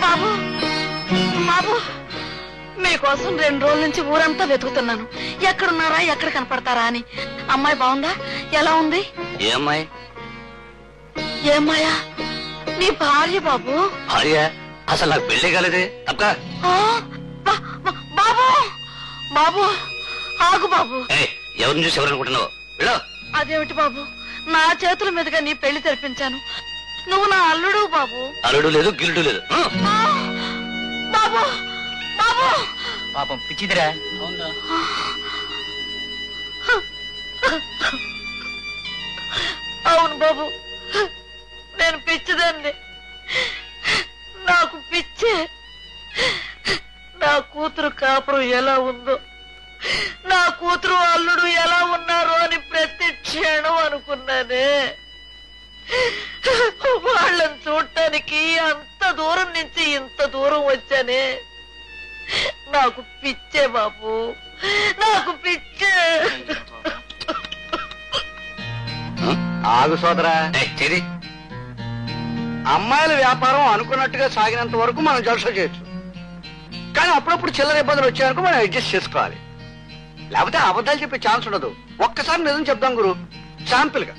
బాబు బాబు మీకోసం రెండు రోజుల నుంచి ఊరంతా వెతుకుతున్నాను. ఎక్కడున్నారా ఎక్కడ కనపడతారా అని. అమ్మాయి బాగుందా? ఎలా ఉంది? ఏ అమ్మాయి? ఏమ్మాయా నీ భార్య బాబు. భార్య? అసలు నాకు పెళ్ళి కాలేదే. తప్ప ఆ, బా- బా- బాబు బాబు ఆగు బాబు. ఎవరిని చూసి ఎవరనుకుంటున్నావు? వెళ్ళు. అదేమిటి బాబు? నా చేతుల మీదుగా నీ పెళ్ళి తెరిపించాను. నువ్వు నా అల్లుడు బాబు. అల్లుడు లేదు గిల్లుడు లేదు. బాబు బాబు. పాపం పిచ్చిదిరా. అవును బాబు. నేను పిచ్చిదాన్ని. నాకు పిచ్చే నా కూతురు కాపురం ఎలా ఉందో నా కూతురు అల్లుడు ఎలా ఉన్నారో అని ప్రతి క్షణం అనుకున్నానే. చూడటానికి అంత దూరం నుంచి ఇంత దూరం వచ్చానే? నాకు పిచ్చే బాబు నాకు పిచ్చే. ఆగు సోదరా. అమ్మాయిల వ్యాపారం అనుకున్నట్టుగా సాగినంత వరకు మనం జలస చేయొచ్చు. కానీ అప్పుడప్పుడు చిల్లర ఇబ్బందులు వచ్చాయనుకో మనం అడ్జస్ట్ చేసుకోవాలి. లేకపోతే అబద్ధాలు చెప్పే ఛాన్స్ ఉండదు. ఒక్కసారి నిజం చెప్దాం గురు. శాంపిల్గా.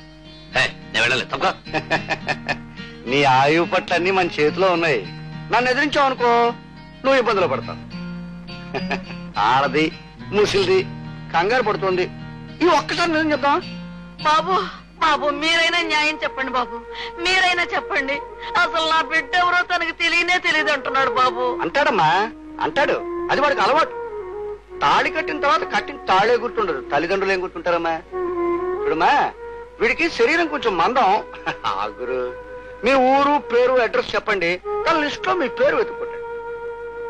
ఏయ్, నేను వెళ్ళాలి. తప్ప నీ ఆయువు పట్ల అన్ని మన చేతిలో ఉన్నాయి. నన్ను ఎదిరించావు అనుకో నువ్వు ఇబ్బందులు పడతావు. ఆడది ముసిల్ది కంగారు పడుతుంది. ఈ ఒక్కసారి నిజం చెప్దాం బాబు బాబు మీరైనా న్యాయం చెప్పండి బాబు. మీరైనా చెప్పండి. అసలు నా బిడ్డ ఎవరో తనకి తెలియనే తెలియదు అంటున్నాడు బాబు. అంటాడమ్మా అంటాడు. అది వాడికి అలవాటు. తాళి కట్టిన తర్వాత కట్టిన తాళే గుర్తుండదు. తల్లిదండ్రులు ఏం గుర్తుంటారమ్మా? చూడమ్మా వీడికి శరీరం కొంచెం మందం. ఆగురు. మీ ఊరు పేరు అడ్రస్ చెప్పండి. తన లిస్ట్లో మీ పేరు వెతుక్కుంటాడు.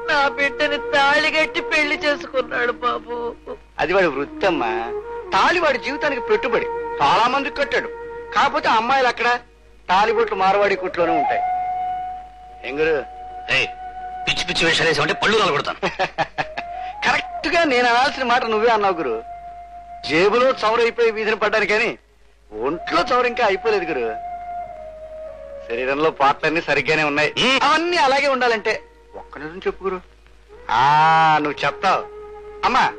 నా బిడ్డని తాళిగట్టి పెళ్ళి చేసుకున్నాడు బాబు. అది వాడి వృత్తి అమ్మా తాళి వాడి జీవితానికి పెట్టుబడి. చాలా మందికి కట్టాడు. కాకపోతే అమ్మాయిలు అక్కడ తాలిబొట్లు మారవాడి కుట్లోనే ఉంటాయి. ఎంగురు. ఏయ్, పిచ్చి పిచ్చి వేషాలు వేసామంటే పళ్ళు నలగొడతాను కరెక్ట్గా నేను అనాల్సిన మాట నువ్వే అన్నావు గురు. జేబులో చవరైపోయి వీధిని పడ్డాను కానీ ఒంట్లో చవరు ఇంకా అయిపోలేదు గురు. శరీరంలో పాటలన్నీ సరిగ్గానే ఉన్నాయి. అవన్నీ అలాగే ఉండాలంటే ఒక్క నిజం చెప్పు గురు. ఆ నువ్వు చెప్తావు. అమ్మా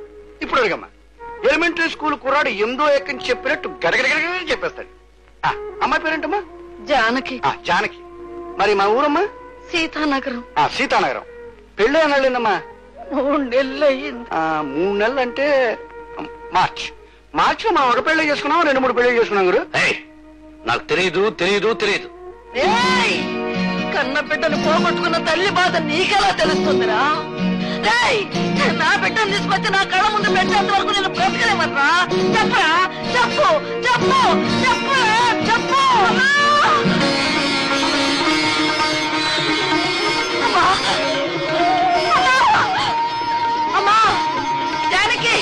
ఇప్పుడు అడిగమ్మా. ఎలిమెంటరీ స్కూల్ కుర్రాడు ఎందో ఎక్కని చెప్పినట్టు గడగడగడ చెప్పేస్తాడు. ఆ, అమ్మాయి పేరేంటమ్మా? జానకి. ఆ, జానకి. మరి మా ఊరమ్మా? సీతానగరం. ఆ, సీతానగరం. పెళ్ళి అన్నాళ్ళేందమ్మా మూడు నెలలు అయ్యింది. ఆ, మూడు నెలలు అంటే మార్చ్. మార్చ్లో మా ఒక పెళ్ళి చేసుకున్నాం రెండు మూడు పెళ్ళి చేసుకున్నాం గురు. ఏయ్, నాకు తెలియదు తెలియదు తెలియదు! కన్న బిడ్డను పోగొట్టుకున్న తల్లి బాధ నీకెలా తెలుస్తుందిరా! నా బిడ్డను తీసుకొచ్చి నా కళ్ళ ముందు పెట్టేంత వరకు నేను బ్రతకలేమట్రా చెప్పరా? చెప్పు! చెప్పు! చెప్పు! చెప్పు! అమ్మా! జానకి!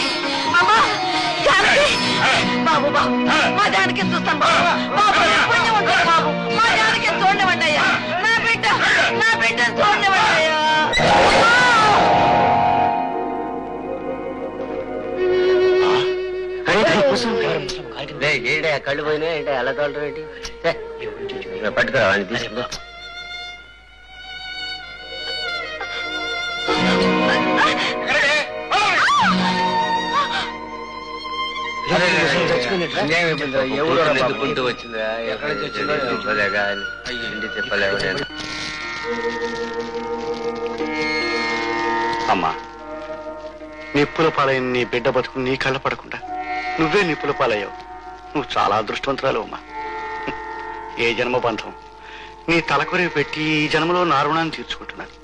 అమ్మా! జానకి! బాబు బాబు మా జానకి చూస్తాను బాబు బాబు పుణ్యం ఉంటుంది బాబు. మా ఏడే కళ్ళు పోయినా ఏంటి అలా తోలటం ఏంటి పట్టుకురా వాడిని తీసుకుందా వచ్చిందా ఎక్కడ నుంచి వచ్చిందో చెప్పలేక ఇంటి చెప్పలేవు నేను అమ్మా నిప్పుల పాలైన నీ బిడ్డ బతుకు నీ కళ్ళ పడకుండా నువ్వే నిప్పుల పాలయ్యావు నువ్వు చాలా అదృష్టవంతురాలు అమ్మా. ఏ జన్మ బంధం నీ తలకొరి పెట్టి ఈ జన్మలో నా రుణాన్ని తీర్చుకుంటున్నాను